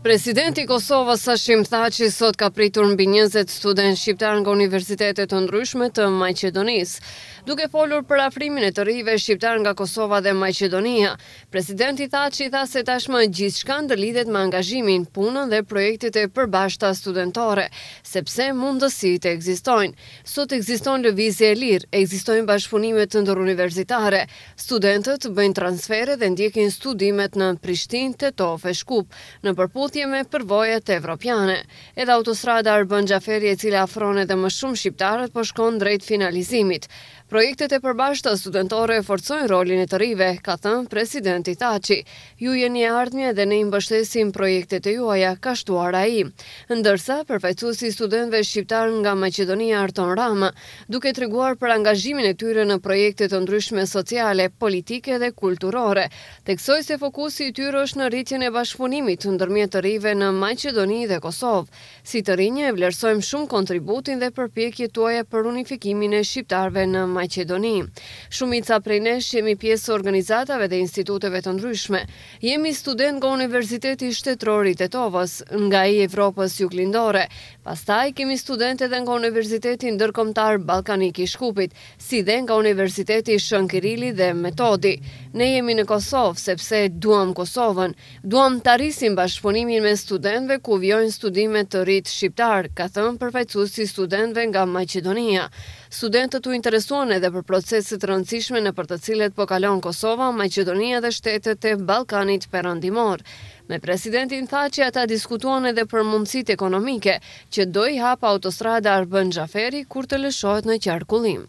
Presidenti i Kosovës, Hashim Thaçi, sot ka pritur mbi njëzet studentë shqiptarë nga universitete të ndryshme të Maqedonisë. Duke folur për afrimin e të rinjve shqiptarë nga Kosova dhe Maqedonia, presidenti Thaçi tha se tashmë gjithçka ndërlidhet me angazhimin, punën dhe projektet e përbashkëta studentore, sepse mundësitë ekzistojnë. Sot ekziston lëvizje e lirë, ekzistojnë bashkëpunime ndëruniversitare, Studentët bëjnë transfere dhe ndjekin studimet në Prishtinë, Tetovë e Shkup, në përputhje me përvojat evropiane. Edhe autostrada Arbën Xhaferi e cila afron edhe më shumë shqiptarët po shkon drejt finalizimit. Projektet e përbashkëta studentore forcojnë rolin e të rinjve, ka thënë presidenti Thaçi. Ju jeni e ardhmja dhe ne i mbështesim projektet e juaja, ka shtuar ai. Ndërsa, përfaqësuesi i studentëve shqiptarë nga Maqedonia Arton Rama, duke treguar për angazhimin e tyre në projekte të ndryshme sociale, politike dhe kulturore, theksoi se fokusi i tyre është në rritjen e bashkëpunimit ndërmjet të rinjve në Maqedoni dhe Kosovë, Si të rinj e vlerësojmë shumë kontributin dhe përpjekjet tuaja për unifikimin e shqiptarëve në Maqedoni. Shumica prej nesh jemi pjesë e organizatave dhe instituteve të ndryshme. Jemi studentë nga Universiteti Shtetëror i Tetovës, nga i Evropës Juglindore. Pastaj, kemi studentë edhe nga Universiteti Ndërkombëtar Ballkanik i Shkupit, si dhe nga Universiteti Shën Kirili dhe Metodi. Ne jemi në Kosovë, sepse duam Kosovën. Duam ta rrisim bashkëpunimin mes studentëve ku vijojnë studimet të rinjtë shqiptarë, ka thënë përfaqësuesi i studentëve nga Maqedonia. Studentët u interesuan edhe për proceset e rëndësishme nëpër të cilat po kalon Kosova, Maqedonia dhe shtetet e Ballkanit Perëndimor. Me presidentin Thaçi ata diskutuan edhe për mundësitë ekonomike që do i hapë autostrada Arbën Xhaferi kur të lëshohet në qarkullim.